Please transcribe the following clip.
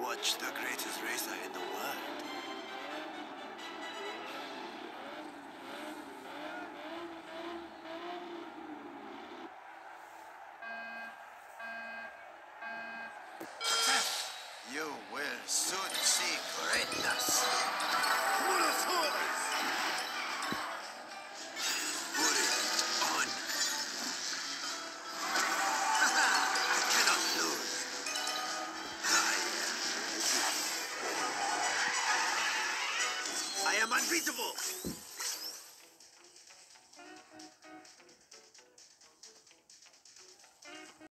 Watch the greatest racer in the world. You will soon see am unbeatable.